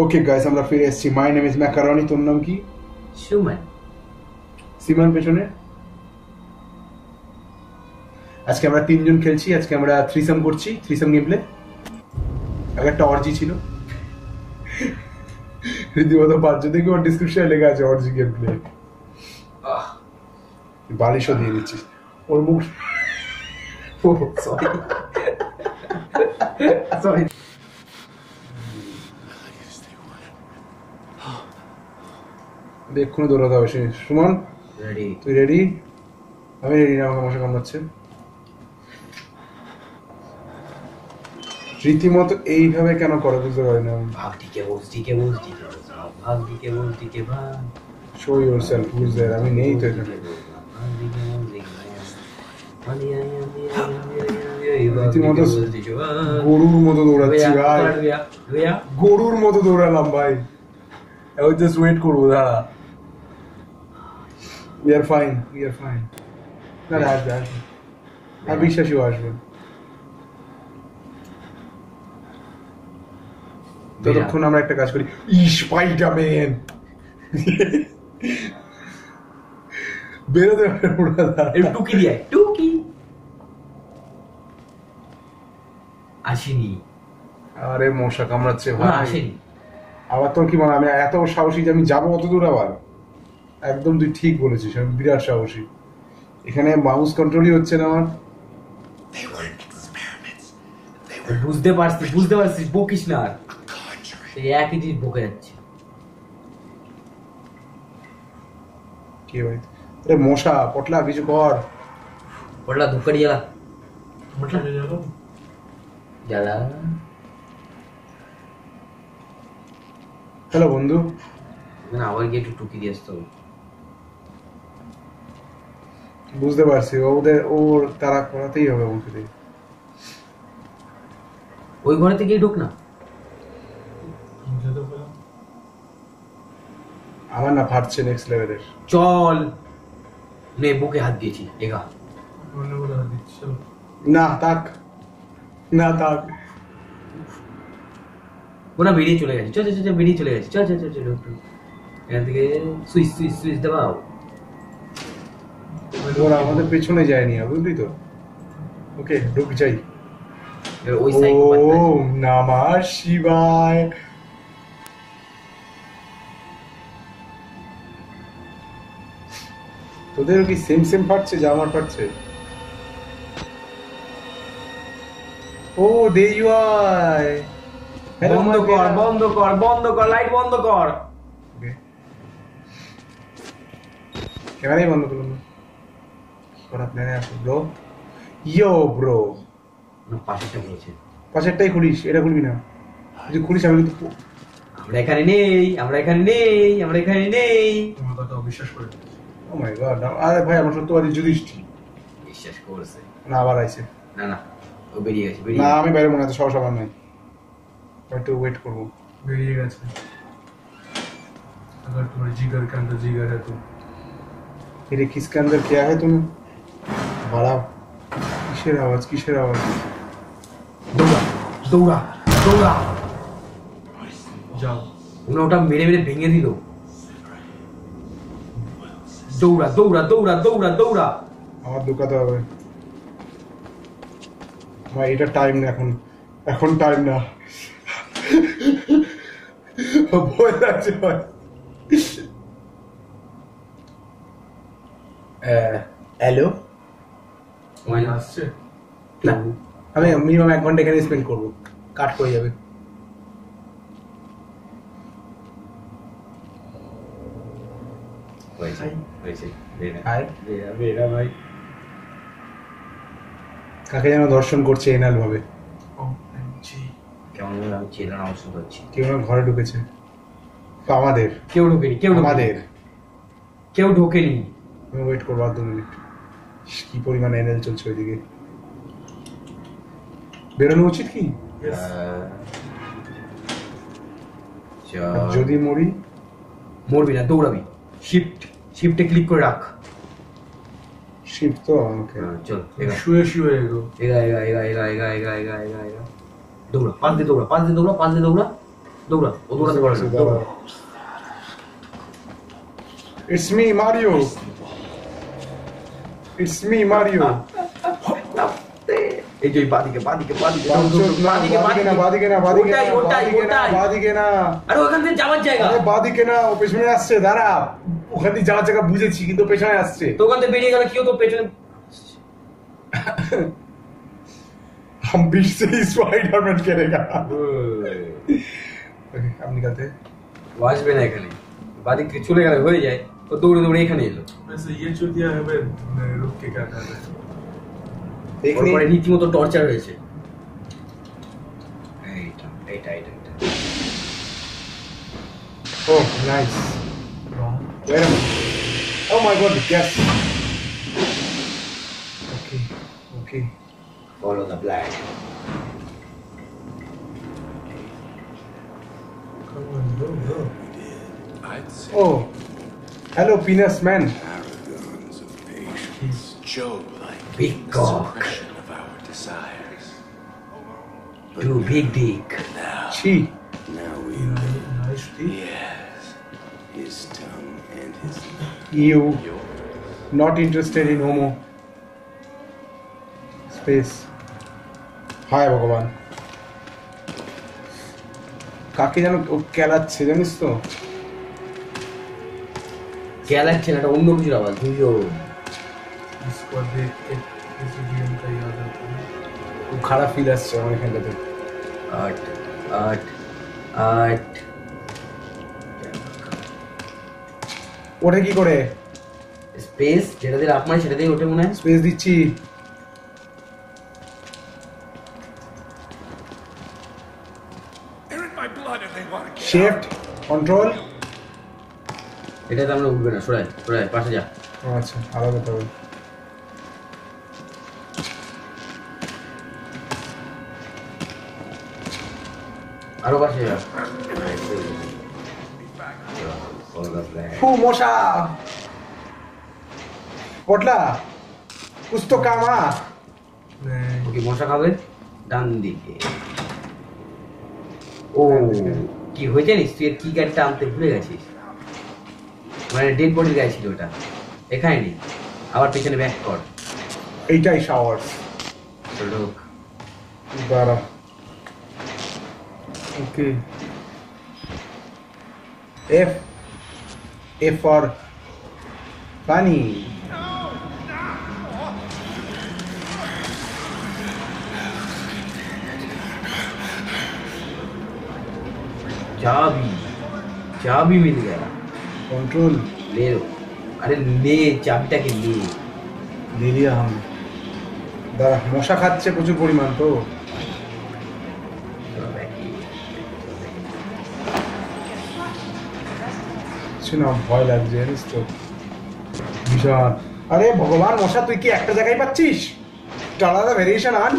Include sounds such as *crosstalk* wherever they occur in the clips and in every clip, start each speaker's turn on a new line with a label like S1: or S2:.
S1: Okay guys আমরা ফিরে এসেছি। মাই নেম ইজ ম্যাকারনি তোর নাম কি?
S2: সুমান।
S1: সিমান পেছনে? আজকে আমরা তিনজন খেলছি আজকে আমরা থ্রিসাম করছি থ্রিসাম গেম প্লে আগে একটা অর্জি ছিল। রীতিমতো পাঁচজন দেখে ওর ডিসক্রিপশনে লেখা আছে অর্জি গেম প্লে বালিশও দিয়ে দিচ্ছিস ওর মুখ
S2: সরি সরি *laughs*
S1: এক্ষুনি দৌড়াতে হবে। সুমন
S2: রেডি
S1: তুই রেডি আমি রেডি না আমাকে মশা কামড়াচ্ছে। রীতিমতো এইভাবে কেন করে বুঝতে পারি না।
S2: ভাগ টিকে বস টিকে বস টিকে বস ভাগ টিকে বস টিকে ভাগ।
S1: Show yourself who's there আমি নেই তো এখানে। রীতিমতো গরুর মতো দৌড়াচ্ছি ভাই। গরুর মতো দৌড়ালাম ভাই। এবার জাস্ট ওয়েট করব দাঁড়া। We are fine we are fine না আসবে আসবে আর বিশ্বাসীও আসবে ততক্ষণ আমরা একটা কাজ করি। স্পাইডারম্যান বেরোতে দাঁড়া।
S2: টুকি দিয়ে টুকি। আসেনি।
S1: আরে মশা কামড়াচ্ছে ভাই।
S2: আসেনি।
S1: আবার তোর কি মনে আমি এত সাহসী যে আমি যাব অত দূর আবার? একদম তুই ঠিক বলেছিস আমি বিরাট সাহসী। এখানে মাউস কন্ট্রোলই হচ্ছে না আমার।
S3: They weren't experiments. They
S2: তো
S3: were
S2: বুঝতে পারছিস বুঝতে পারছিস বকিস না আর। সেই একই জিনিস বকে যাচ্ছে।
S1: কি ভাই আরে মশা পটলা কিছু কর।
S2: পড়লা ধুকারি জ্বালা। জ্বালা?
S1: হ্যালো বন্ধু।
S2: মানে আবার গিয়ে একটু টুকি দিয়ে আসতে হবে।
S1: বুঝতে পারছি ওদের ওর তারা করাতেই হবে আমাকে দিয়ে।
S2: ওই ঘরে থেকে ঢুক না।
S1: আমার না ফাটছে নেক্সট লেভেলের
S2: চল। নে বুকে হাত দিয়েছি এগা
S1: না তাক না তাক
S2: ওরা বেরিয়ে চলে গেছে। চল চল চল, বেরিয়ে চলে গেছে। চল চল চল চল। এখান থেকে সুইচ সুইচ সুইচ দেবাও।
S1: ওরা আমাদের পেছনে যায়নি বুঝলি তো? ওকে ঢুক যাই।
S2: ওই
S1: ওম নমঃ শিবায়। তোদেরও কি সেম সেম ফাটছে যা আমার ফাটছে? ও দে ইউ আই
S2: বন্ধ কর বন্ধ কর বন্ধ কর লাইট বন্ধ কর।
S1: ক্যামেরাই বন্ধ করলাম। করা প্ল্যানে আছে ব্রো ইয়ো ব্রো
S2: না পাশেরটা বলেছে
S1: পাশেরটাই খুলিস এটা খুলবি না যদি খুলিস আমি কিন্তু পো-
S2: আমরা এখানে নেই আমরা এখানে নেই আমরা এখানে নেই
S4: তোমার কথা অবিশ্বাস করে
S1: ও মাই গড আরে ভাই আমার সত্যবাদী যুধিষ্ঠির
S2: বিশ্বাস করছে
S1: না আবার আইছে
S2: না না ও বেরিয়ে গেছে বেরিয়ে
S1: না
S2: গেছে।
S1: আমি বাইরে মনে হয় সহজ আমার নাই একটু ওয়েট করবো
S4: বেরিয়ে গেছে अगर तुम्हारे जिगर के अंदर जिगर है तो
S1: फिर किसके अंदर क्या है तुम বাড়াও কিসের আওয়াজ কিসের আওয়াজ
S2: দৌড়া দৌড়া দৌড়া
S4: যাও
S2: ওরা ওটা মেরে মেরে ভেঙে দিল দৌড়া দৌড়া দৌড়া দৌড়া দৌড়া
S1: আমার ঢুকাতে হবে ভাই এটা টাইম না এখন এখন টাইম না ভয় লাগছে ভাই হ্যালো
S2: মানে
S4: আসছে
S1: না আমি মিনিমাম এক ঘণ্টা এখানে স্পেন্ড করব। কাট করে যাবে। কাকে যেন দর্শন করছে এনাল ভাবে।
S2: কেমন আমি চেনা শুনতে পাচ্ছি।
S1: কেউ না ঘরে ঢুকেছে। তো আমাদের।
S2: কেউ ঢোকেনি কেউ ঢোকেনি।
S1: আমাদের।
S2: কেউ ঢোকেনি।
S1: আমি ওয়েট করব আর দু মিনিট। কি পরিমাণ এনএল চলছে ওইদিকে? বেরোনো উচিত কি। যদি মরি?
S2: মরবি না দৌড়াবি। শিফট শিফটে ক্লিক করে রাখ।
S1: শিফট তো আমাকে
S2: হ্যাঁ, চল
S4: শুয়ে শুয়ে এগো।
S2: এগা এগা এগা এগা এগা এগা এগা এগা এগা। দৌড়া পাঁচ দিয়ে দৌড়া পাঁচ দিয়ে দৌড়া পাঁচ দিয়ে দৌড়া দৌড়া। ও দৌড়াতে পারে না দৌড়া।
S1: It's me Mario it's me Mario
S2: এই যে ওই বাদিকে বাদিকে বাদিকে
S1: বাদিকে না বাদিকে না বাদিকে না
S2: ওটাই
S1: বাদিকে না
S2: ওটাই ওটাই
S1: বাদিকে না
S2: আরে ওখান থেকে যাওয়ার জায়গা
S1: আরে বাদিকে না ও পেছনে আসছে দাঁড়া ওখান দিয়ে যাওয়ার জায়গা বুঝেছি কিন্তু পেছনে আসছে
S2: তো ওখান থেকে বেরিয়ে গেল কি হতো পেছনে
S1: हम बीच से ही स्पाइडरमैन करेगा আপনি কাতে
S2: ও আসবে না এখানে বাদিক থেকে চলে গেলে হয়ে যায় ও দৌড়ে দৌড়ে এখানে এলো রীতিমতো টর্চার হয়েছে
S1: Oh, nice. Wait a minute. Oh my god, yes. Okay, okay.
S2: Follow the black.
S4: Come on, go, go.
S1: Oh. Hello, penis man.
S3: paragons of patience, Job-like
S2: Big cock.
S3: of our desires.
S2: Too big dick.
S3: Now,
S1: Chi.
S3: now we
S4: Nice.
S3: Yes, his tongue and his
S1: You
S3: yours.
S1: not interested in homo. Space. হায় ভগবান কাকে যেন ও কেলাচ্ছে জানিস তো
S2: Galaxy না একটা অন্য কিছু আবার দুজন
S1: খুব খারাপ ফিল আসছে আমার এখানটাতে।
S2: আট আট আট।
S1: ওটা কি করে?
S2: স্পেস যেটা দিয়ে আপনার মানে সেটা দিয়ে ওটা মনে হয়।
S1: স্পেস দিচ্ছি। শিফট কন্ট্রোল
S2: এটাতে আমরা উঠবে না সরাই সরাই পাশে যা।
S1: আচ্ছা আলাদা তবে
S2: আরও পাশে যা.
S1: ফু মশা! পটলা তো কামা।
S2: ওকে মশা খাবে? ডান দিকে। ও কি হয়ে জানিস? তুই কি গাড়িটা আনতে ভুলে গেছিস? মানে ডেড বডির গাড়ি ছিল ওটা এখানে নেই আবার পেছনে ব্যাক কর
S1: এইটাই শাওয়ার
S2: লোক
S1: দাঁড়া ওকে এফ এফ ফর পানি
S2: चाबी चाबी मिल गया
S1: কন্ট্রোল
S2: ले लो अरे ले চাবিটাকে লে
S1: দিয়ে দিয়া হাম দাঁড়া মশা খাচ্ছে প্রচুর পরিমাণ তো কিছু না ভয় লাগছে জানিস তো ভীষণ আরে ভগবান মশা তুই কি একটা জায়গায় পাচ্ছিস একটা আলাদা ভেরিয়েশন আন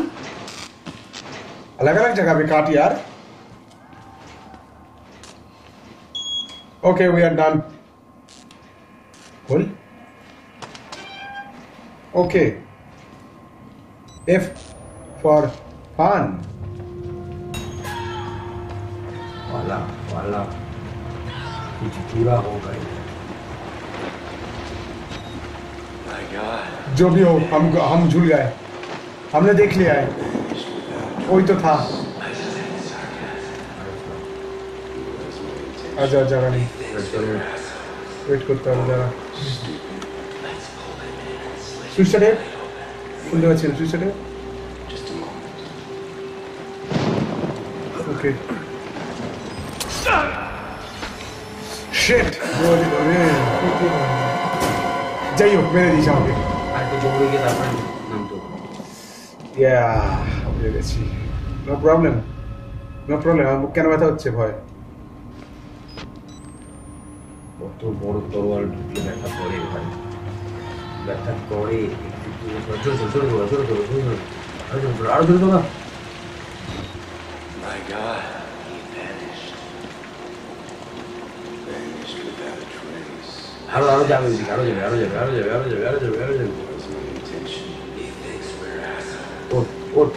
S1: अलग अलग जगह पे काट यार okay we are done Okay. F for fun.
S2: वाला वाला कुछ पूरा हो
S3: गई
S1: जो भी हो हम हम झूल गए। हमने देख लिया है। कोई तो था। आजा
S2: आजा
S1: वेट करता हूँ जरा সুইচটা দে শুনতে পাচ্ছি না সুইচটা
S3: moment.
S1: ওকে শেট যাই হোক মেরে দিয়েছে আমাকে ইয়া বুঝে গেছি নো প্রবলেম নো প্রবলেম আমার কেন ব্যথা হচ্ছে ভয়
S2: কত বড় তরোয়াল ঢুকলে ব্যথা করে ভাই ব্যথা করে একটু জোরে জোরে জোরে জোরে জোরে জোরে জোরে আরও জোরে জোরে আরও জোরে জোরে
S3: My God. He vanished. Vanished without a trace.
S2: আরও আরও যাবে ওইদিকে আরও যাবে আরও যাবে আরও যাবে আরও যাবে আরও যাবে আরও যাবে
S3: Was my intention. He thinks we're assholes.
S2: ওঠ ওঠ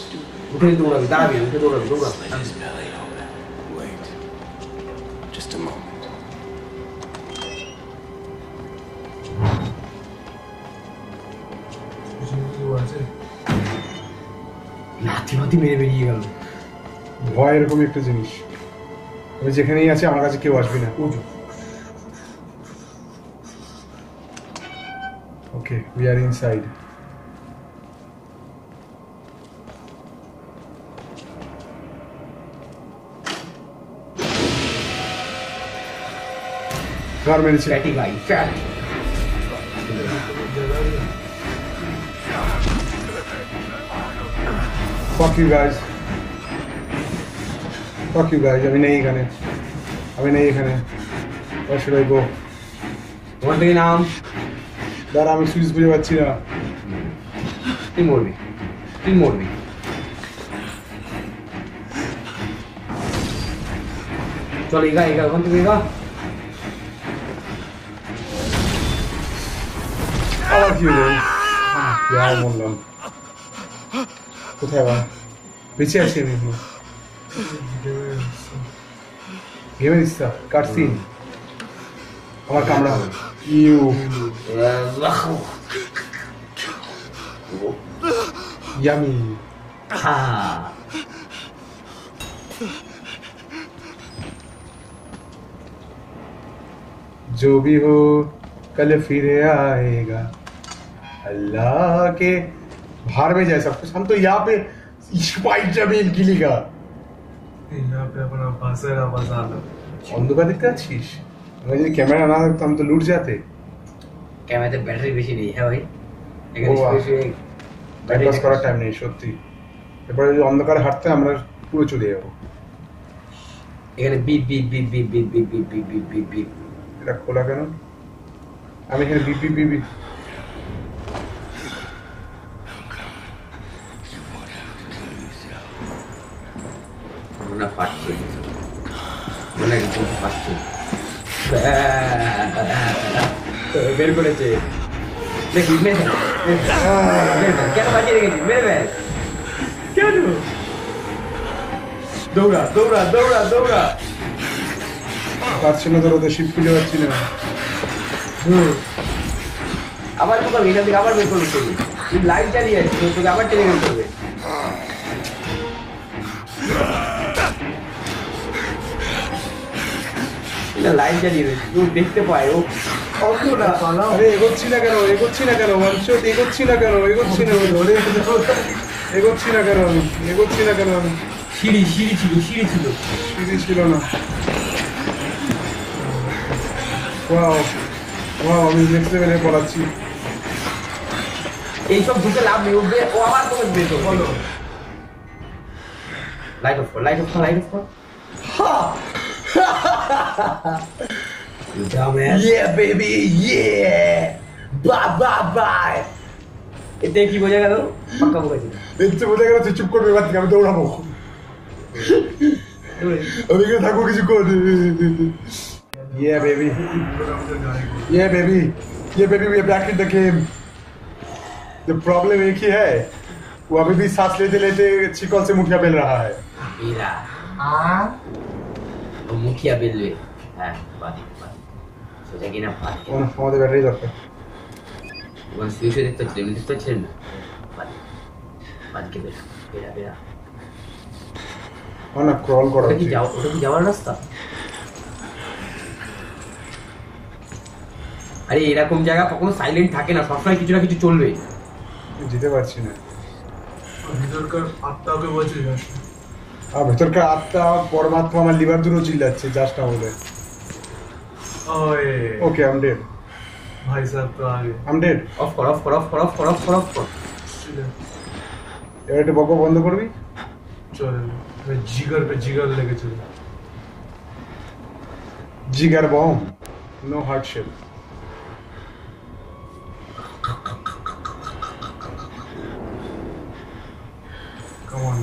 S3: Stupid.
S2: উঠে দৌড়াবি দাঁড়াবি উঠে দৌড়াবি দৌড়াবি
S3: Slit his belly open. Wait
S2: লাথি মেরে বেরিয়ে গেল।
S1: ভয় এরকমই একটা জিনিস। আমি যেখানেই আছি আমার কাছে কেউ আসবি না। ওকে উই আর ইনসাইড কার মেরেছে।
S2: Fatty guy fat
S1: Fuck you guys. Fuck you guys. আমি নেই এখানে। আমি নেই এখানে। Where should I go?
S2: তোমার থেকে নাম?
S1: দাঁড়া আমি সুইচ বুঝে পাচ্ছি না।
S2: তুই মরবি। তুই মরবি। চল এগা এগা ওখান থেকে এগা।
S1: আবার কি হলো? বললাম। কোথায় বা বেঁচে আছি আমি এখনো গেমের ইচ্ছা কাটসিন আমার কামড়া ইউ ইয়ামি
S2: হ্যাঁ
S1: जो भी हो कल फिर आएगा अल्लाह के बाहर में जाए सब कुछ हम तो यहाँ पे स्पाइट जमीन गिली का
S4: यहाँ पे अपना बसेरा बसाना
S1: অন্ধকার দেখতে পাচ্ছিস আমি যদি ক্যামেরা না থাকতো আমি তো লুট যেতে
S2: ক্যামেরাতে ব্যাটারি বেশি নেই হ্যাঁ ভাই এখানে
S1: ও,
S2: শুয়ে শুয়ে
S1: টাইম পাস করার টাইম নেই সত্যি এরপরে যদি অন্ধকারে হাঁটতে আমরা পুরো চলে যাবো
S2: এখানে beep beep beep beep beep beep beep beep beep beep beep
S1: এটা খোলা কেন আমি এখানে বিপি বিপি
S2: মনে বের করেছে। দেখি মেরে কেন বাজিয়ে রেখেছি মেরে ফেল কেন? দৌড়া দৌড়া দৌড়া দৌড়া।
S1: পারছি না দৌড়াতে শীত খুলে পারছি না।
S2: আবার কোথাও এখান থেকে আবার বের করবে তুই। লাইট জ্বালিয়ে আসছিস তোকে আবার টেলিগ্রাম করবে এটা রয়েছে তুই দেখতে পায় ও অন্ধ না
S1: আরে এগোচ্ছি না কেন এগোচ্ছি না কেন মঞ্চত এগোচ্ছি না কেন এগোচ্ছি না ধরে এগোচ্ছি না কেন আমি এগোচ্ছি না কেন আমি।
S2: সিঁড়ি সিঁড়ি ছিল সিঁড়ি ছিল।
S1: সিঁড়ি ছিল না। ওয়াও ওয়াও আমি নেক্সট লেভেলে পড়াচ্ছি
S2: এইসব ঢুকে লাভ নেই ও বে- ও আবার করবে। বলো। লাইট অফ কর লাইট অফ কর লাইট অফ কর। you dumbass. Yeah, baby, yeah. Bye, bye, bye. इतने की बजेगा तो पक्का होगा
S1: जी इतने तो बजेगा तो चुप कर मैं बात कर दौड़ा वो अभी क्या था को किसी को ये बेबी ये बेबी ये baby we back in the game the problem एक ही है वो अभी भी सांस लेते लेते छिकल से मुठिया बेल रहा है?
S2: মুখিয়া বেলবে। হ্যাঁ বাদি বাদি সোজা কিনা বাদি
S1: না, আমাদের ব্যাটারি দরকার।
S2: ওখানে দেখতে হচ্ছিল এমনি দেখতে না? বাদি বাদিকে বেরা বেরা বেরা
S1: না ক্রল করা
S2: কি যাওয়া ওটা কি যাওয়ার রাস্তা? আরে এরকম জায়গা কখনো সাইলেন্ট থাকে না সবসময় কিছু না কিছু চলবে।
S1: যেতে পারছি না।
S4: ভিতরকার আত্মাকে বলছে
S1: আর ভেতরকার আত্মা পরমাত্মা আমার লিভার দুটো চিল্লাচ্ছে জাস্ট না বলে। ওকে আম ডেড
S4: ভাই সাহেব তো আগে
S1: আম ডেড
S2: অফ কর অফ কর অফ কর অফ কর অফ কর অফ কর।
S1: এবার একটু বকো বন্ধ করবি?
S4: চলে জিগার পে জিগার লেগে চলে।
S1: জিগার bomb. No
S4: heart shape Come
S2: on.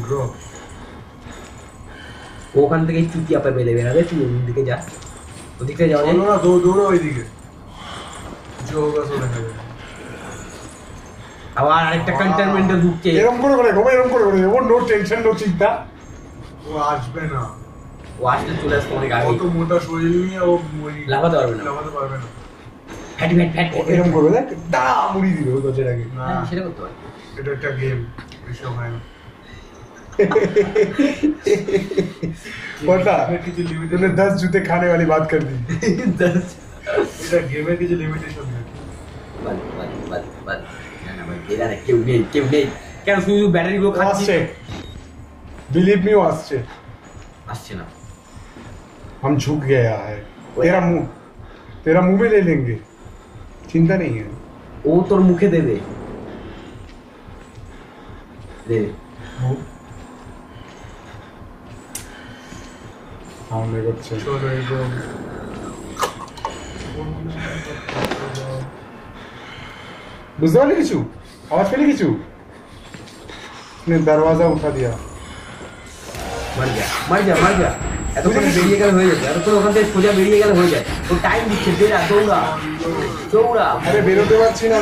S2: ওখান থেকে চুটি আপা পেলে বেড়াবে তুই ওদিকে যা। ওদিকে
S4: যাও না দৌড় দৌড়ো
S2: আবার আরেকটা
S1: এরকম করে করে ঘুমে এরকম করে করে ও নো টেনশন নো চিন্তা।
S4: ও আসবে না।
S2: ও আসলে ও
S4: তো মোটা শরীর নিয়ে ও
S2: লাফাতে পারবে না।
S4: পারবে না।
S2: ফ্যাট ফ্যাট ফ্যাট
S1: এরকম করবে দা মুড়ি দিবে ওই গছের
S4: না
S2: সেটা করতে
S4: এটা একটা গেম বিষয় হয় না।
S1: तूने दस जूते खाने वाली बात कर दी। *laughs*
S2: दस। गेमर की जो लिमिटेशन है ना ना क्यों नहीं क्यों नहीं? क्या बैटरी को खाती
S1: है? बिलीव मी वास्ते
S2: वास्ते ना।
S1: हम झुक गया है तेरा मुँह तेरा मुँह भी ले लेंगे। चिंता नहीं है।
S2: वो तो मुखे दे दे।
S1: दे दे।
S4: সাউন্ড এগোচ্ছে
S1: বুঝতে পারলি কিছু? আওয়াজ পেলি কিছু? দরওয়াজা উঠা দিয়া।
S2: মার যা মার যা মার যা। এতক্ষণ বেরিয়ে গেলে হয়ে যাবে এতক্ষণ ওখান থেকে সোজা বেরিয়ে গেলে হয়ে যায়। ও টাইম দিচ্ছে বেরা দৌড়া দৌড়া।
S1: বেরোতে পারছি না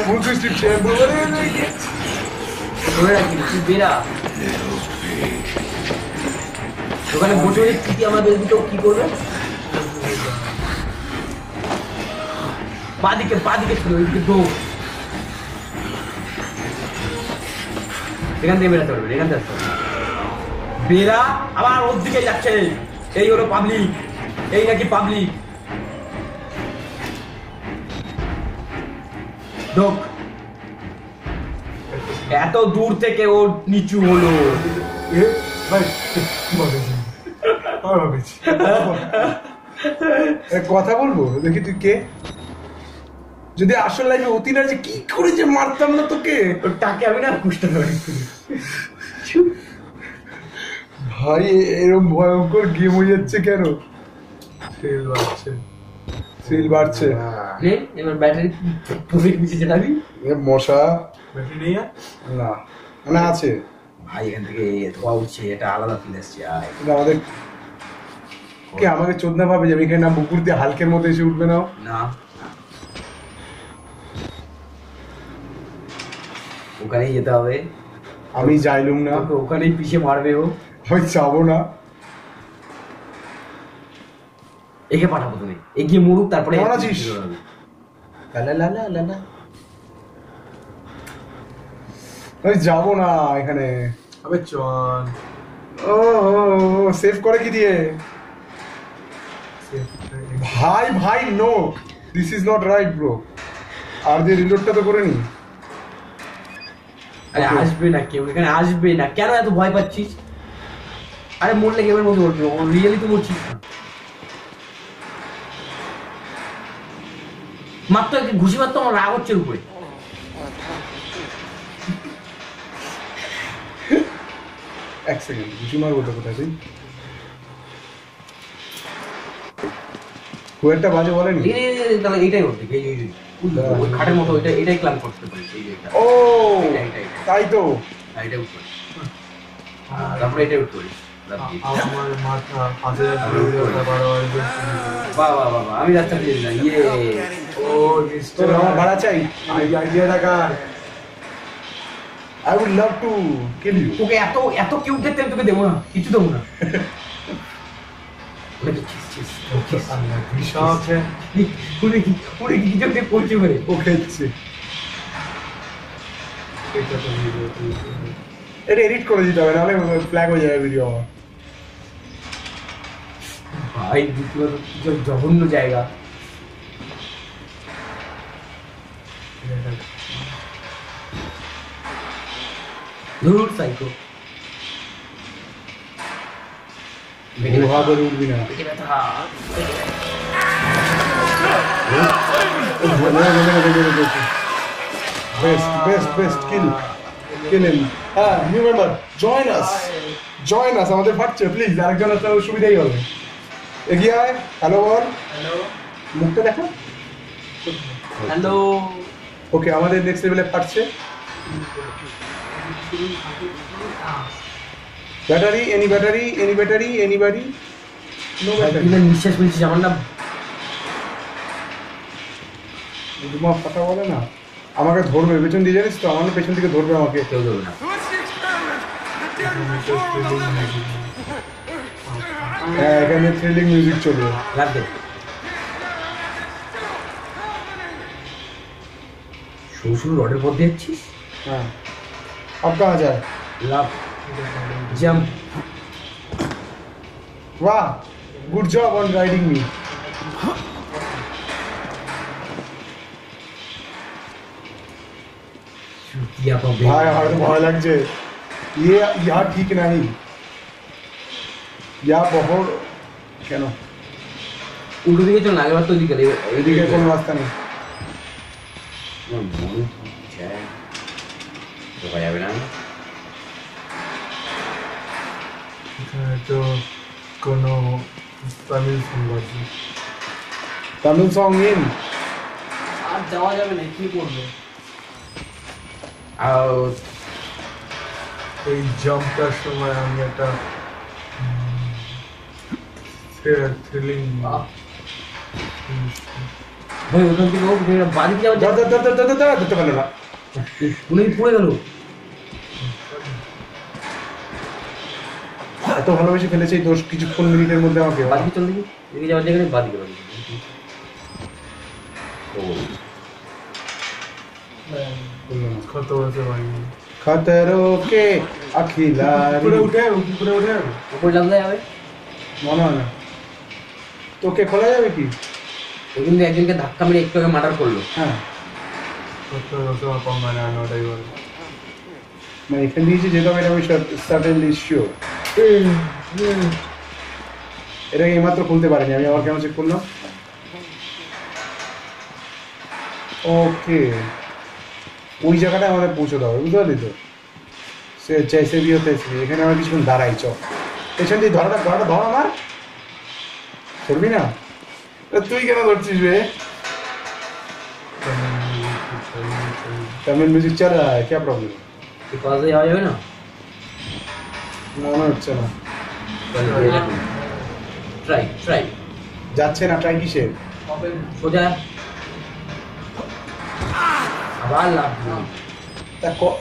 S2: ওখানে কি আমাদের দিকে কি করবে? পা দিকে পা দিকে ছিল দৌড়। এখান থেকে বেরাতে পারবে, এখান থেকে। বেরা আবার ওর দিকে যাচ্ছে। এই হলো পাবলিক এই নাকি পাবলিক এত দূর থেকে ও নিচু হলো।
S1: এ, ভাই আমার ভাবেছি কথা বলব? দেখি তুই কে? যদি আসল লাইফে অতি না যে কি করে যে মারতাম না তোকে?
S2: টাকে আমি না কুষ্টা
S1: ভাই এরম ভয়ঙ্কর গেম হয়ে যাচ্ছে কেন?
S4: তেল বাড়ছে।
S1: সিল বাড়ছে।
S2: নে এবার ব্যাটারি পুরো নিচে
S1: এ মশা।
S4: ব্যাটারি নেই
S1: না। না আছে।
S2: ভাই এখান থেকে ধোয়া উঠছে এটা আলাদা ফিল আসছে
S1: আমাদের কে আমাকে চোদনা ভাবে যে আমি এখানে না বুকুর দিয়ে হালকের মতো এসে উঠবে না
S2: না ওখানেই যেতে হবে
S1: আমি যাইলুম না
S2: ওখানেই পিছে মারবে ও
S1: আমি যাব না
S2: একে পাঠাবো তুমি এগিয়ে মরুক তারপরে
S1: কেমন আছিস?
S2: লা লা লা লা লা লা।
S1: আমি যাব না এখানে
S4: আবে চল
S1: ও সেভ করে কি দিয়ে ভাই ভাই no this is not right bro আর দিয়ে রিলোডটা তো করে নি।
S2: আরে আসবে না কেউ এখানে আসবে না। কেন এত ভয় পাচ্ছিস? আরে মরলে গেমের বলবি ও রিয়েলি তো বলছিস না। মাত্র ঘুষি মাত্র আমার রাগ হচ্ছে উপরে?
S1: এক সেকেন্ড ঘুষি মারবো তো কোথায় তুই? খুব বাজে বলেনি?
S2: এইটাই করতে এই ওই- খাটের মতো ওইটা এটাই ক্লাম করতে পারি
S1: ও। তাই তো।
S2: হ্যাঁ, এটা উঠ করি আহ, তারপরে এটা উঠ করি
S4: আমার মাথা পাঁচ হাজার বারো
S2: বাহ বাহ বাহ বাহ, আমি রাস্তা দিয়ে ইয়ে।
S4: ও
S1: তোর আমার ভাড়া চাই।
S4: আইডিয়া টাকা।
S1: I would love to kill you
S2: তোকে এত এত কিউট দেখতে আমি তোকে দেবো না কিছু দেবো না। *laughs* ওরে কি ওরে কি কিছু একটা করছে
S1: ও খেচ্ছে
S4: এটা
S1: এডিট করে দিতে হবে নাহলে ফ্ল্যাগ হয়ে যাবে ভিডিও আমার।
S2: ভাই দ্বিতীয় জঘন্য জায়গা। ধরুন সাইকো
S1: গুহা করে উঠবি না best best best kill kill him হ্যাঁ new member join us join us আমাদের ফাটছে প্লিজ আরেকজন আসলে সুবিধাই হবে। এগিয়ে আয়। হ্যালো বল।
S4: হ্যালো
S1: মুখটা দেখা।
S2: হ্যালো
S1: ওকে আমাদের নেক্সট লেভেলে ফাটছে battery any battery any battery any বাড়ি নো ব্যাটারি।
S2: নিঃশ্বাস ফেলছি আমার না
S1: দুমা কথা বলে না। আমাকে ধরবে পেছন দিয়ে জানিস তো? আমার পেছন থেকে ধরবে আমাকে।
S2: কেউ ধরবে না।
S1: হ্যাঁ এখানে থ্রিলিং মিউজিক চলবে।
S2: লাগবে শুরু শুরু রডের মধ্যে যাচ্ছিস
S1: হ্যাঁ। আপকা আ যায়।
S2: লাভ। জাম্প
S1: वाह good job on riding me
S2: Chutia পাবে
S1: ভাই আমার তো ভয় লাগছে ये यहाँ ठीक नहीं यहाँ बहुत কেন
S2: উল্টো দিকে চল না আগেবার তো ওদিকে
S1: এদিকে কোনো রাস্তা নেই
S2: ঢোকা যাবে না
S4: তো কোনো তামিল সংবাদ
S1: তামিল সং ইন
S5: আর যাওয়া যাবে না কি করবে
S2: আউট
S4: এই জাম্পটার সময় আমি একটা থ্রিলিং।
S2: ভাই ওখান থেকে ও বাড়ি যাওয়া
S1: দাও দাও দাও দাও দাও দাও দিতে পারল না
S2: উনি পড়ে গেল
S1: এত ভালোবেসে ফেলেছে এই দোষ কিছুক্ষণ মিনিটের মধ্যে আমাকে।
S2: বাকি চল দেখি। এদিকে যাওয়ার জায়গায়
S1: বাদ দিকে
S4: খতরো উঠে উঠে।
S1: মনে না। তোকে যাবে কি?
S2: একজনকে ধাক্কা মেরে একটু মার্ডার করল।
S1: হ্যাঁ।
S4: মানে
S1: এখান দিয়েছি যেরকম আমি এটা এইমাত্র খুলতে পারিনি, আমি আবার কেন চেক করলাম? ওকে। ওই জায়গাটা আমাদের পৌঁছতে হবে বুঝতে পারলি তো? সে চাইছে বিয়ে চাইছে, এখানে আমার কিছুক্ষণ দাঁড়াই চ পেছন দিয়ে ধরাটা ধরাটা ধর আমার। ধরবি না? তুই কেন ধরছিস রে তামিল মিউজিক চালা কে
S2: প্রবলেম পাশে যাওয়া যাবে না?
S1: মনে হচ্ছে না।
S2: ট্রাই ট্রাই
S1: যাচ্ছে না ট্রাই কিসের?
S2: সোজা। আবার লাভ নেই।
S1: তা ক-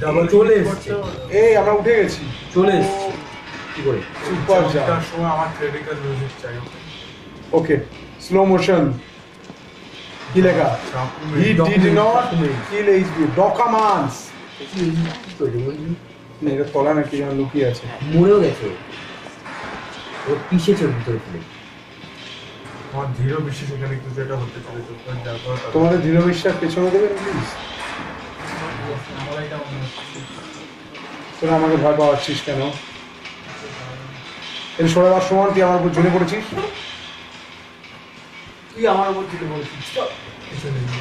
S4: ডাবল
S2: চলে এসছে।
S1: এই আমরা উঠে গেছি।
S2: চলে এসছে। কি করে?
S1: সুপার যা
S4: সময় আমার মিউজিক চাই
S1: ওকে। স্লো মোশন কি লেখা? হি ডিড নট কিল এইচবি ডকামান্স এটা তলা নাকি যেন লুকিয়ে আছে?
S2: মরেও গেছে। ও পিষেছে ভিতরে ফেলে।
S4: আমার ধীর বিশ্বাস এখানে কিছু একটা হতে যা
S1: তোমাদের দৃঢ় বিশ্বাস পেছনে দেবে প্লিজ তোরা আমাকে ভয় পাওয়াচ্ছিস কেন? এই সরে যাওয়ার সময় তুই আমার উপর ঝুলে পড়েছিস?
S5: তুই আমার উপর থেকে
S4: পড়েছিস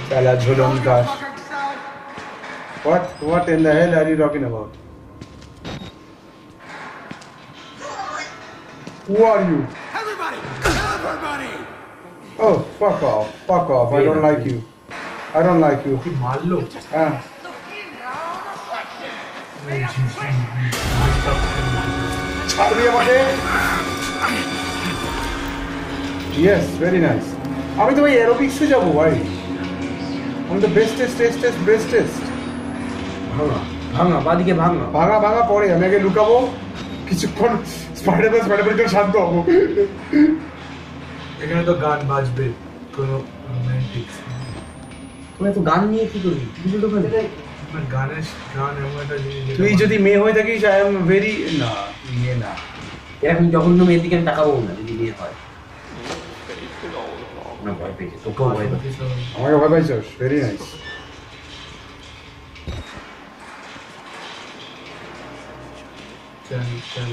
S1: Pala Jhulan Dash. What? What in the hell are you talking about? Who are you?
S3: Everybody! Everybody!
S1: Oh, fuck off. Fuck off. I don't like you. I don't like you.
S4: মারলো
S1: হ্যাঁ ছাড়বি আমাকে ইয়েস ভেরি নাইস আমি তো ভাই এরোবিক্সে যাব ভাই আমি তো বেস্টেস্ট টেস্টেস্ট বেস্টেস্ট
S2: ভাঙা ভাঙা বাদিকে ভাঙা
S1: ভাঙা ভাঙা পরে আমি আগে লুকাবো কিছুক্ষণ স্পাইডারম্যান স্পাইডারম্যান শান্ত হব
S4: এখানে তো গান বাজবে কোনো রোমান্টিক্স
S2: তোরা তো গান নিয়ে কি করবি? তুই তো দোকানে
S4: গানের গান এমন একটা জিনিস
S1: তুই যদি মেয়ে হয়ে থাকিস আই এম ভেরি না মেয়ে না।
S2: এরকম যখন তুমি এদিকে আমি তাকাবো না যদি বিয়ে হয়। না ভয় পেয়েছে তোকেও ভয় পেয়েছে।
S1: আমাকে ভয় পাইছস? ভেরি নাইস
S4: চল চল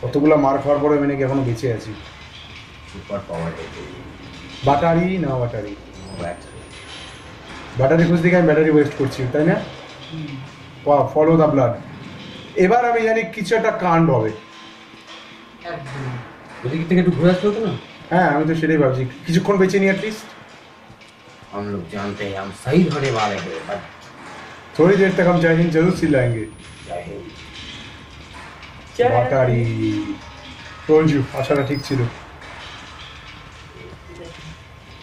S1: কতগুলো মার খাওয়ার পরে আমি নাকি এখনো বেঁচে আছি
S2: সুপার পাওয়ার
S1: ব্যাটারি না ব্যাটারি ব্যাটারি খুঁজ দিকে আমি ব্যাটারি ওয়েস্ট করছি তাই না ফলো দ্য ব্লাড এবার আমি জানি কিছু একটা কাণ্ড হবে
S5: একদম
S2: ওদিক থেকে একটু ঘুরে আসতে হতো না
S1: হ্যাঁ আমি তো সেটাই ভাবছি কিছুক্ষণ বেঁচে নি অ্যাটলিস্ট
S2: हम लोग जानते हैं हम शहीद होने वाले हैं बट
S1: थोड़ी देर तक हम जय हिंद जरूर चिल्लाएंगे
S2: जय हिंद
S1: বাটারি টোল্ড ইউ আশাটা ঠিক ছিল।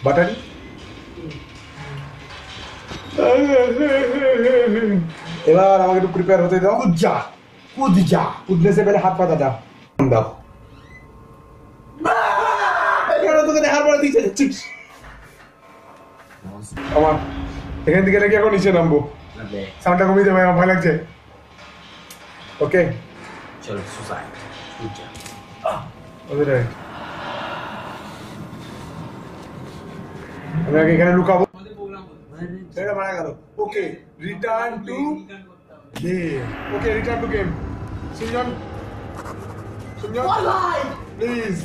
S1: বাটারি? এবার আমাকে একটু প্রিপেয়ার হতে দাও। যা কুদ যা সে পেলে হাত পাতা দাও। দিচ্ছে এখান থেকে নাকি এখন নিচে নামবো? সাউন্ডটা কমিয়ে দেবে আমার ভয় লাগছে। ওকে
S2: চলো সুসাইড সুজা
S1: ওদের রাইট আমি আগে এখানে লুকাবো
S5: আমাদের প্রোগ্রাম
S1: সেটা মারা গেল okay return to game okay return to game Sujon Sujon please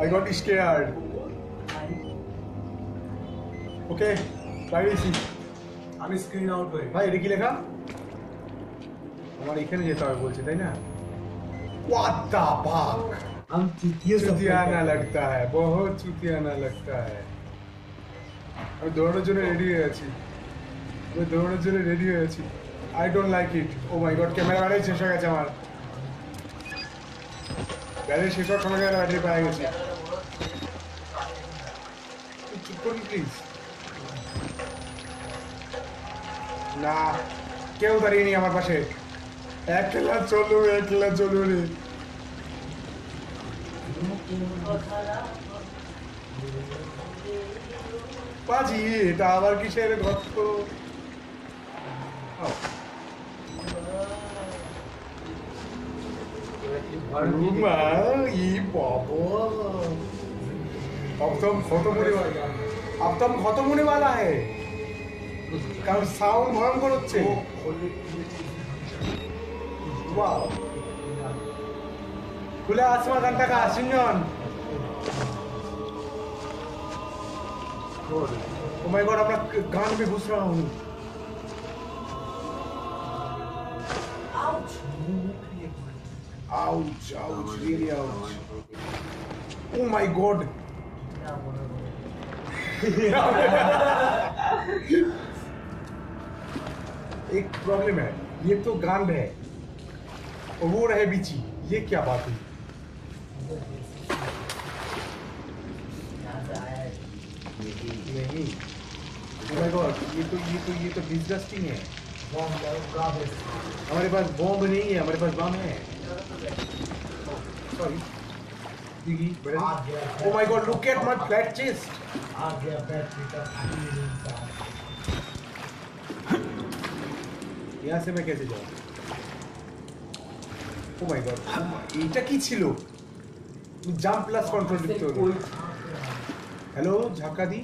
S1: I got scared okay privacy
S4: আমি স্ক্রিন আউট হয়ে
S1: ভাই এটা কি লেখা আমার এখানে যেতে হবে বলছে তাই না What the fuck?
S4: আমি তৃতীয়
S1: चुतियाना लगता है बहुत चुतियाना लगता है আমি দৌড়ানোর জন্য রেডি হয়ে আছি আমি দৌড়ানোর জন্য রেডি হয়ে আছি I don't like it oh my god camera battery শেষ হয়ে গেছে আমার ব্যাটারি শেষ হওয়ার সময় ব্যাটারি পাওয়া গেছে তুই চুপ করুন প্লিজ না কেউ দাঁড়িয়ে নি আমার পাশে একলা চলু একলা চলু রে পাজি এটা আবার কিসের গর্ত ও, রুমা, ই বাবা। अब तो हम खत्म होने वाला अब तो हम खत्म होने वाला है কারণ সাউন্ড ভয়ঙ্কর হচ্ছে खुले आसमान घंटा गॉड, अपना गान भी घुस रहा हूँ। आउच आउच एक प्रॉब्लम है, ये तो गान है। और वो रहे बीची। ये क्या बात हुई? नहीं Oh ये तो ये तो ये तो डिस्गस्टिंग है। हमारे पास बॉम्ब नहीं है हमारे पास बम है। सॉरी दिगी ओ my God look at my flat chest यहाँ से मैं कैसे जाऊँ? ও মাই গড এইটা কি ছিল? জাম্প প্লাস কন্ট্রোল দিতে হ্যালো ঝাঁকা দি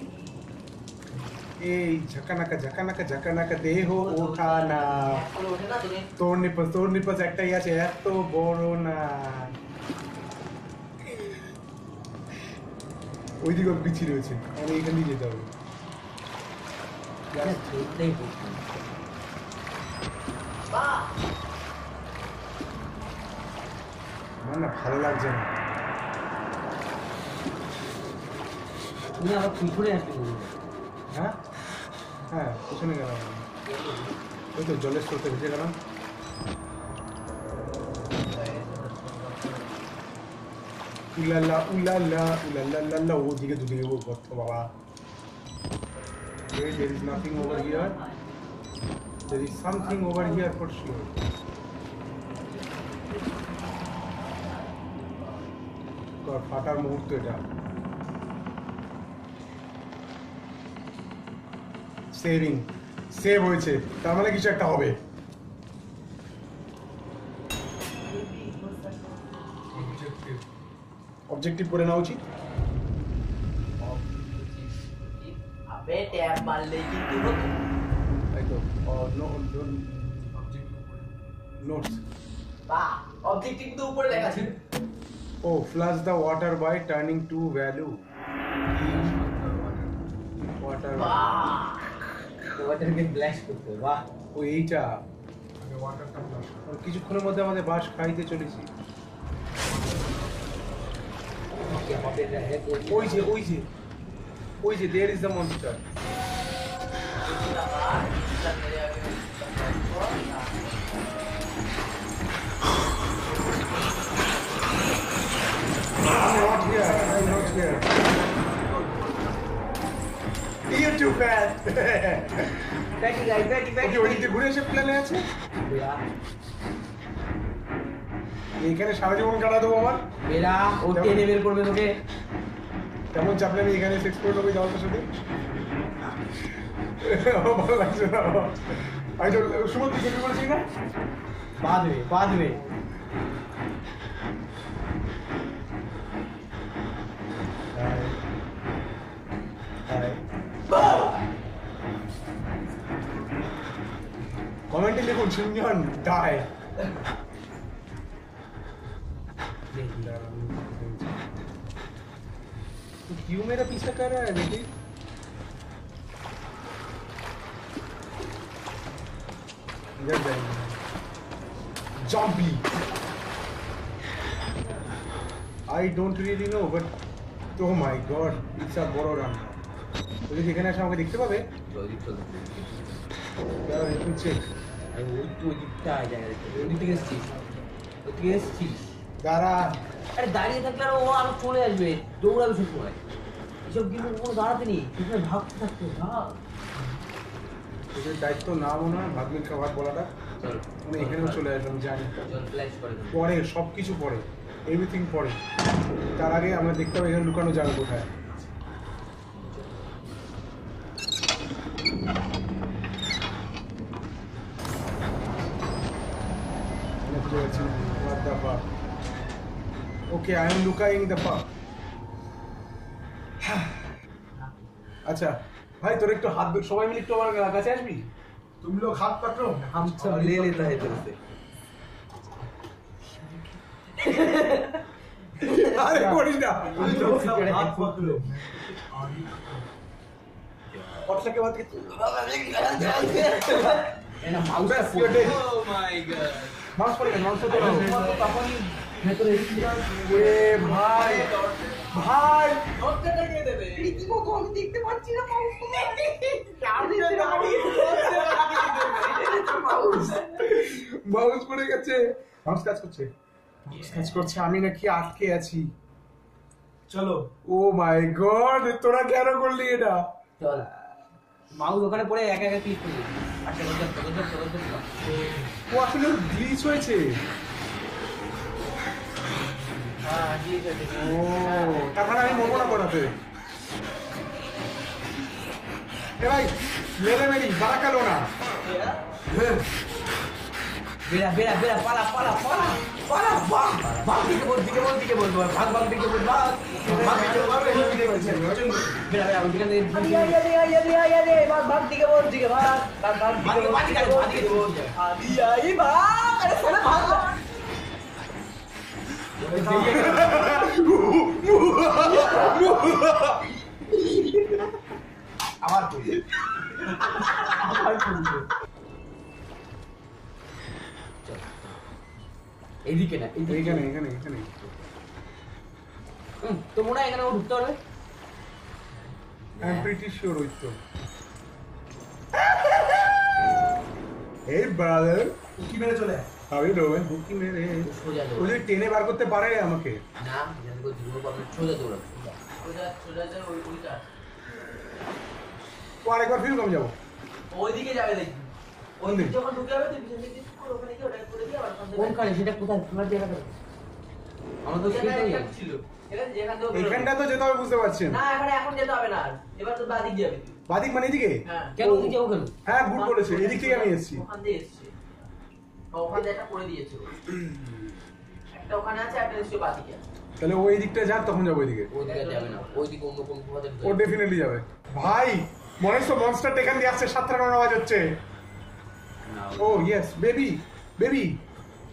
S1: এই ঝাঁকা নাকা ঝাঁকা নাকা ঝাঁকা নাকা দেহ ওঠা না তোর নিপাস তোর নিপাস একটাই আছে এত বড় না। ওইদিকে পিছিয়ে রয়েছে। আমাদের এখান যেতে হবে। আমার না ভালো লাগছে না।
S2: তুমি আবার পিছনে আসতে বলবে
S1: হ্যাঁ? হ্যাঁ পিছনে গেলাম ওই তো জলের স্রোতে ভেসে গেলাম। উলালা উলালা উলালা ওদিকে দুদিকে ও গর্ত বাবা। There is nothing over here. There is something over here for sure. ফাটার মুহূর্ত এটা। সেভিং সেভ হয়েছে। তার মানে কিছু একটা হবে।
S4: অবজেক্টিভ
S1: করে নেওয়া উচিত। নোটস
S5: বা অবজেক্টিভ তো উপরে লেখা ছিল।
S1: ও flush the water by turning to value water
S5: वाह
S2: ওয়াটারকে ব্ল্যাশ করতে বাহ
S1: ও এইটা
S4: আগে ওয়াটারটা ফ্লাশ
S1: আর কিছুক্ষণের মধ্যে আমাদের বাস খাইতে চলেছি
S2: আমাদের
S1: ওই যে ওই যে ওই যে there is the monster I'm not here. I'm not here. You're too fast.
S5: Betty, guys, Betty,
S1: Betty.
S5: Okay,
S1: ওদিকে ঘুরে এসে প্ল্যানে আছে? এখানে সারা জীবন কাটা দেবো আমার
S2: বেরা ও টেনে বের করবে তোকে
S1: কেমন চাপলে আমি এখানে ফিক্স করে দেবো যাওয়ার সাথে ভালো লাগছে না আমি তো সুমন তুই না বাদ হয়ে সিংজন ডায় क्यों मेरा पीछा कर रहा है बेटी इधर जाएंगे zombie I don't really know but oh my god it's a বড় রান তুমি এখানে এসে আমাকে দেখতে পাবে
S2: ওদিক চল
S1: দাঁড়াও, একটু চেক
S2: আমি ওই তো ওই দিকটা জায়গা দেখতে ওই দিক থেকে এসছিস? ওই থেকে এসছিস?
S1: দাঁড়া
S2: আরে দাঁড়িয়ে থাকলে আর ও আরও চলে আসবে দৌড়াবে সব সময়। এসব কিন্তু কোনো দাঁড়াতে নেই সেখানে ভাবতে থাকতে ভাব।
S1: তোদের দায়িত্ব না মনে হয় মিল্কা ভাত বলাটা। আমি এখানেও চলে আসব আমি জানি। পরে সব কিছু পরে এভরিথিং পরে তার আগে আমরা দেখতে হবে এখানে লুকানো যাবে কোথায়। Okay I am looking the park আচ্ছা ভাই তোর একটু হাত ধরে- সবাই মিলে একটু আমার কাছে আসবি তুমি লোক হাত পাকড়ো
S2: हम सब ले लेता है तेरे से
S1: আরে করিস না কথা কে বাত কি
S2: না মাউস
S1: ব্যাস, you're dead.
S5: Oh my god.
S1: Mouse পড়ে গেল মাউস তো
S2: তখন ভেতরে
S1: ওরে ভাই ভাই
S5: ধরতে থেকে দেবে।
S1: মাউস পড়ে গেছে। মাউস কাজ করছে। মাউস কাজ করছে আমি নাকি আটকে আছি।
S4: চলো।
S1: ও মাই গড তোরা কেন করলি এটা?
S2: চল। মাউস ওখানে পড়ে একা একা ক্লিক করলি। আচ্ছা
S1: ও আসলে গ্লিচ হয়েছে।
S5: হ্যাঁ।
S1: ও তারপরে আমি মরবো না পড়াতে এ ভাই মেরে মেরি বাড়া কালো না হ্যাঁ
S2: বেরা বেরা বেরা পালা পালা পালা পালা ভাগ ভাগ দিকে বল দিকে বল দিকে বল ভাগ ভাগ দিকে বল ভাগ ভাগ দিকে বল বেরা বেরা ওদিকে নে
S5: আরে, আরে, আরে, আরে, আরে, আরে, আরে, ভাগ, ভাগ দিকে বল, দিকে ভাগ, ভাগ, ভাগ, দিকে বল, দিকে বল, দিকে বল। আরে, আরে, ভাগ, আরে, সালা ভাগ,
S2: এইদিকে না
S1: এইখানে এখানে এখানে
S2: হুম, তো মনে হয় এখানে ও ঢুকতে পারবে
S1: আই এম প্রিটি শিওর তো। এই ব্রাদার
S4: কি মেরে চলে
S1: আমি রোবেন হুকি মেরে
S2: সোজা
S1: ও
S2: দৌড়
S1: যদি টেনে বার করতে পারে আমাকে
S2: না জীবন পাবে সোজা দৌড়াবে সোজা
S5: সোজা, সোজা যা, ওই- ওইটা।
S1: ও আরেকবার ফির কম যাব
S5: ওইদিকে যাবে দেখবি।
S1: কোন
S5: ওই
S1: দিক?
S5: যখন ঢুকে যাবে, তুই পিছন দিক দিয়ে ওখানে গিয়ে ওটা করে দিয়ে আবার
S2: কোনখানে সেটা কোথায় তোমার জায়গাটা আমার তো সেটাই
S5: ছিল। এখানে যেখান থেকে বেরোবে।
S1: এখানটা তো যেতে হবে বুঝতে পারছেন
S5: না, এখানে এখন যেতে হবে না এবার তো বাদিক যাবি
S1: বাদিক মানে এদিকে
S5: হ্যাঁ।
S2: কেন ওদিকে কেন
S1: হ্যাঁ ভুল করেছে এদিক থেকে আমি এসেছি
S5: ওখান দিয়ে এসছে। বা ওখান একটা করে দিয়েছে একটা ওখানে আছে, একটা নিশ্চয়ই বাদিকে
S1: তাহলে ওই দিকটা যাক তখন যাব ওইদিকে।
S2: ওদিকে যাবে না। ওইদিকে অন্য কোন কোথাতে
S1: ও ডেফিনেটলি যাবে। ভাই মনে হচ্ছে মনস্টার এখান দিয়ে আসছে সাতটা নয় আওয়াজ হচ্ছে। ও yes baby baby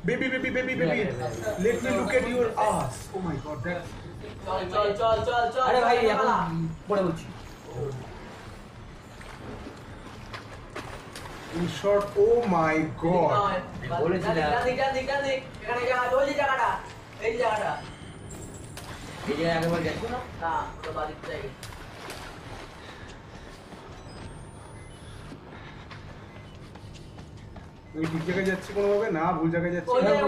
S1: baby baby baby baby let me look at your ass oh my God that
S5: চল, চল, চল, চল,
S2: আরে ভাই এখন। পরে বলছি।
S1: In short oh my God
S2: বলেছিলাম।
S5: জায়গাটা, এই যে
S2: একবার না?
S5: না, ওটা বাদিক জায়গা।
S1: ওই ঠিক জায়গায় যাচ্ছি কোনোভাবে? না ভুল জায়গায় যাচ্ছি।
S5: ওই যে
S2: হ্যাঁ,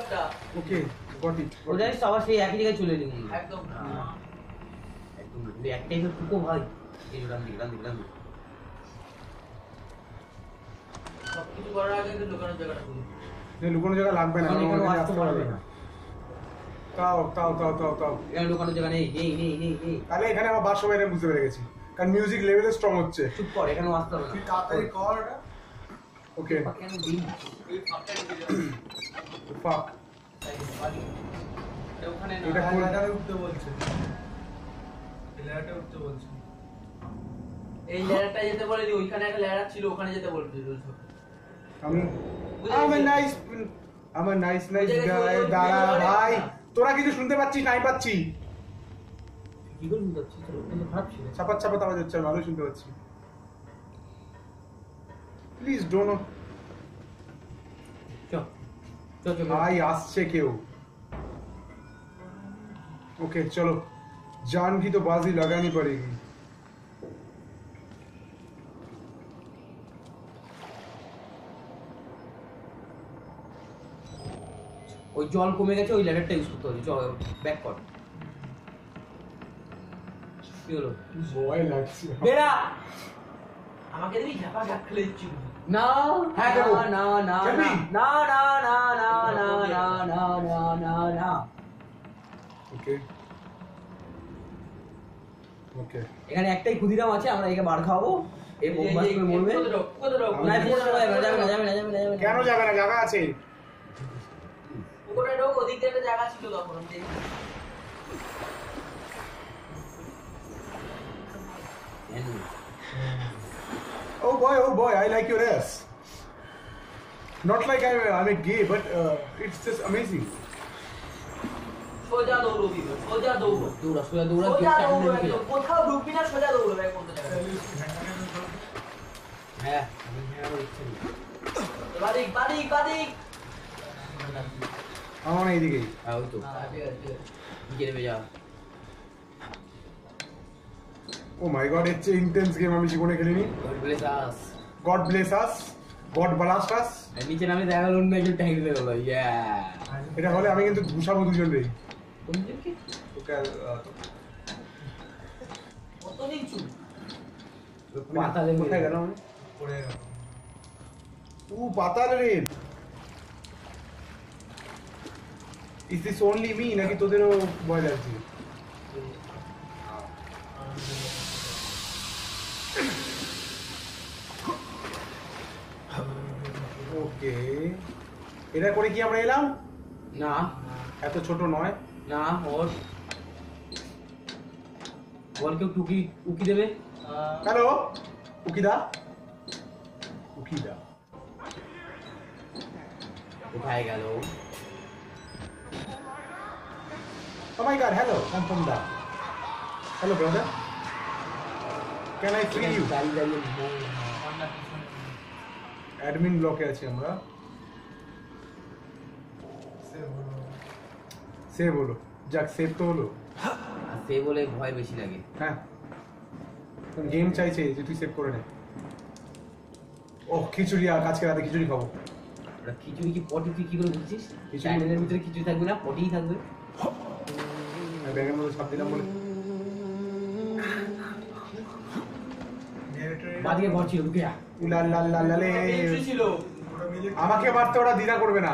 S5: একটা।
S1: ওকে গট ইট
S2: ও জানিস আবার সেই একই জায়গায় চলে এলি
S5: একদম।
S2: একদম একটাই তো ভাই। এই দিকে
S5: করার আগে লুকানোর জায়গাটা।
S1: লুকানো জায়গা লাগবে না
S2: এখানে
S1: কাছে
S2: আসতে পারবে
S1: তাও তাও তাও তাও তাও।
S2: এখানে ঢোকানোর জায়গা নেই নেই নেই নেই নেই।
S1: তাহলে এখানে আমার বাস সময় বুঝতে পেরে গেছি কারণ মিউজিক লেভেলে স্ট্রং হচ্ছে।
S2: চুপ কর এখানেও আসতে হবে
S4: তুই তাড়াতাড়ি কর ওটা
S1: ওকে। ফাক
S5: এটা ওখানে না।
S1: এটা
S4: উঠতে বলছে। উঠতে বলছে।
S5: এই লেয়ারটা যেতে বলেনি ওইখানে একটা লেয়ার ছিল ওখানে যেতে বলছো
S1: আমি আমি নাইস আমার ভাই তোরা কিছু শুনতে পাচ্ছিস নাই পাচ্ছি। আওয়াজ হচ্ছে ভালো শুনতে পাচ্ছি। প্লিজ
S2: ডোনো
S1: ভাই আসছে কেউ। ওকে চলো। जान भी तो बाजी लगानी
S2: ওই জল কমে গেছে ওই ল্যাডারটা ইউজ করতে হবে চল ব্যাক কর
S5: আমাকে
S2: এখানে একটাই ক্ষুদিরাম আছে আমরা একে বার খাব মরবে
S1: কেন যাবে না জায়গা আছে
S5: ওদিক দিয়ে জায়গা ছিল তখন।
S1: Oh boy, oh boy, I like your ass. Not like I'm, I'm a gay, but uh, it's just amazing.
S5: সোজা দৌড়বি সোজা দৌড়
S2: দৌড়া সোজা দৌড়া
S5: সোজা দৌড়। একদম। কোথাও ঢুকবি না সোজা এক বন্ধু জায়গায়।
S2: হ্যাঁ।
S5: বাদিক বাদিক বাদিক
S1: আমার না এইদিকেই।
S2: হ্যাঁ ওই তো।
S5: হ্যাঁ, ঠিক আছে, ঠিক আছে।
S2: নিচে নেমে যা
S1: ও মাই গড এর চেয়ে ইন্টেন্স গেম আমি জীবনে খেলিনি।
S2: God bless us.
S1: God bless us God blast us
S2: আর নিচে নামে দেখা গেল অন্য একজন ট্যাঙ্ক দিতে গেলো ইয়া
S1: এটা হলে আমি কিন্তু ঘুষাবো দুজন রে।
S2: কোনজনকে
S1: আহ,
S5: কত নিচু
S2: পাতালে।
S1: কোথায় গেলাম আমি?
S4: পড়ে গেল।
S1: ও পাতাল রে। ইজ দিস অনলি মি নাকি তোদেরও ভয় লাগছে ওকে এটা করে কি আমরা এলাম?
S2: না।
S1: এত ছোট নয়।
S2: না ওর বল কেউ টুকি উকি দেবে?
S1: হ্যালো উকিদা উকিদা
S2: কোথায় গেল?
S1: Oh my god, hello, I'm from da. Hello, brother. Can I free you? Admin ব্লকে আছি আমরা। সেভ হলো। যাক সেভ তো হলো।
S2: আর সে বলে ভয় বেশি লাগে।
S1: হ্যাঁ। গেম চাইছে যে তুই সেভ করে নে। ও খিচুড়ি আর আজকে রাতে খিচুড়ি খাব।
S2: খিচুড়ি কি পটি তুই কি করে বুঝছিস
S1: খিচুড়ি-
S2: ভিতরে খিচুড়ি থাকবে না পটিই থাকবে।
S1: ব্যাগের মধ্যে সাপ দিলাম বলে।
S2: বাদিকে ঘর ছিল
S1: উলাল লাল লাল লালে
S5: ছিল
S1: আমাকে মারতে ওরা দ্বিধা করবে না।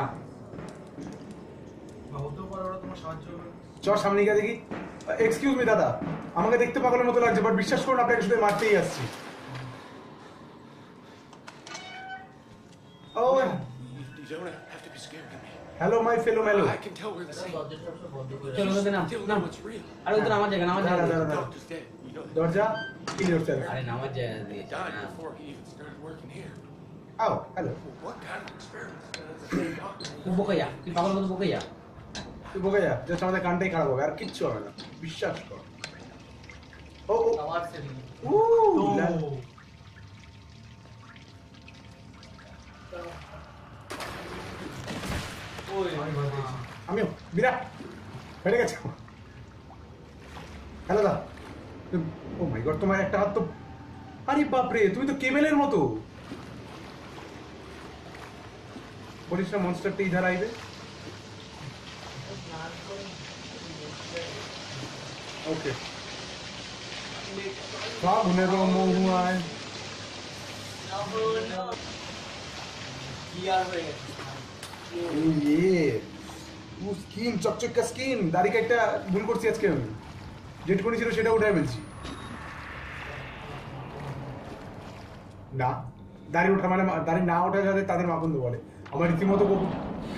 S1: চ সামনে গিয়ে দেখি। এক্সকিউজ মি দাদা আমাকে দেখতে পাগলের মতো লাগছে বাট বিশ্বাস করুন আপনাকে শুধু মারতেই আসছি। ও হ্যালো মাই ফেলো মেলো
S3: I can tell where the
S5: করে
S2: চলো ওদের নাম নাম
S3: know it's real.
S2: আরে ওদের আমার জায়গা আমার জায়গা
S1: দাঁড়া,
S3: doctor's dead. You know that.
S1: দরজা কিল ইয়োরসেলফ
S2: আরে নামার জায়গা
S3: He
S2: দিয়েছে
S3: died
S2: না।
S3: before he even started working here.
S1: আও hello
S3: What kind of experiments does the same doctor?
S2: তুই বকে তুই পাগল মতো বকে
S1: তুই বকে যা জাস্ট আমাদের কানটাই খারাপ হবে আর কিচ্ছু হবে না বিশ্বাস কর ও ও
S5: আবার সেদিন
S1: উ লা-
S5: ওই
S4: আমি ভয় পেয়েছি
S1: আমিও বিরাট হেরে গেছে। Hello the, O my god, তোমার একটা হাত তো আরে বাপরে, তুমি তো কেবেলের মতো। বলিস না মনস্টারটা ইধার আইবে। ওকে মহুয়ায়
S5: কি আর হয়ে গেছে?
S1: স্কিন চকচকা স্কিন দাড়িকে একটা ভুল করছি আজকে আমি যেটুকুনি ছিল সেটা উঠাই ফেলছি না দাড়ি ওঠা মানে মা- দাড়ি না ওঠা যাদের তাদের মাকুন্দ বলে আমার রীতিমতো বকু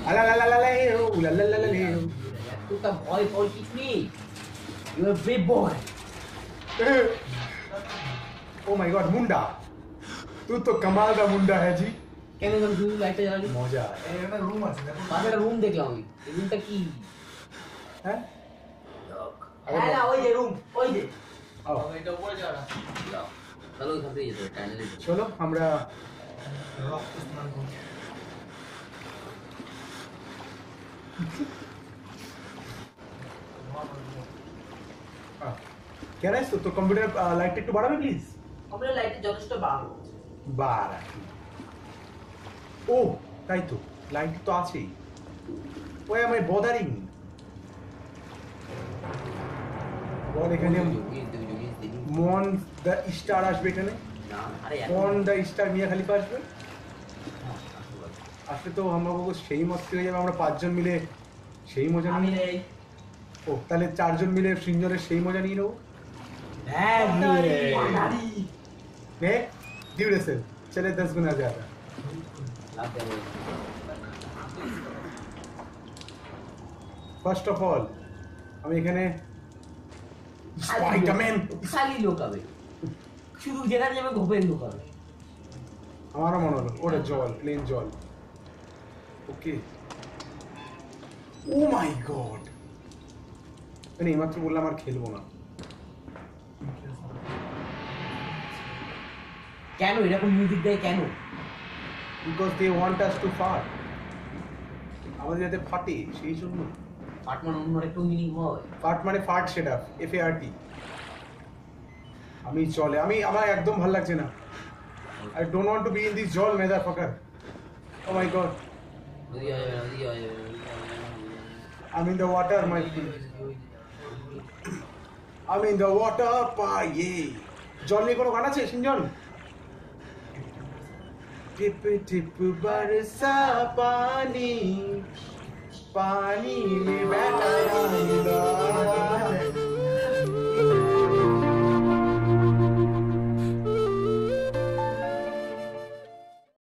S1: আলা লা লা লা লা হে ও, উলা লা লা লা লে ও।
S2: এতটা ভয় ভয় কিছু নেই you are brave boy
S1: oh my god मुंडा तू तो कमाल का मुंडा है जी
S2: কেন শুধু লাইটটা জ্বালালি?
S5: মজা। একটা রুম আছে
S2: পাশে একটা রুম দেখলাম আমি। এই রুমটা কি? হ্যাঁ?
S5: হ্যাঁ
S1: চলো আমরা কেন তো কম্পিউটার লাইটটা একটু বাড়াবে প্লিজ
S2: কম্পিউটার লাইটটা যথেষ্ট বাড়াবো
S1: বাড়া ও তাই তো লাইট তো আছেই ওই আমায় বদারিং বল এখানে। মন দ্য স্টার আসবে এখানে
S2: না, আরে
S1: মন দ্য স্টার মিয়া খালিফা আসবে
S2: আসলে
S1: তো আমরা সেই মস্তি হয়ে যাবে আমরা পাঁচজন মিলে সেই মজা
S2: আমি
S1: নিয়ে
S2: নেই
S1: ও তাহলে চারজন মিলে সিঞ্জনের সেই মজা নিয়ে নেব
S2: হ্যাঁ
S1: পাটারি।
S2: পাটারি।
S1: নে চলে দশ
S2: লাভ দেবো।
S1: ফার্স্ট অফ অল আমি এখানে স্পাইডারম্যান
S2: খালি লোক হবে। শুধু যেখানে যাবে ঘোপেন লোক হবে।
S1: আমারও মনে হলো ওটা জল প্লেন জল। ওকে ও মাই গড মানে এইমাত্র বললাম আর খেলব না।
S2: কেন? এরকম মিউজিক দেয় কেন?
S1: Because they want us to ফাট আমাদের যাতে ফাটে সেই জন্য।
S2: পাট মানে অন্য একটা মিনিং হয়।
S1: ফাট মানে ফাট সেটা এফ এ আর টি আমি চলে আমি আমার একদম ভালো লাগছে না। I don't want to be in this জল মেদার ফাকার ও মাই গড
S2: ওদিকে হয়ে যাবে,
S1: water my friend. I'm in the water, পায়ে। জল নিয়ে কোনো গান আছে সিঞ্জন टिप टिप बरसा पानी पानी में बैठा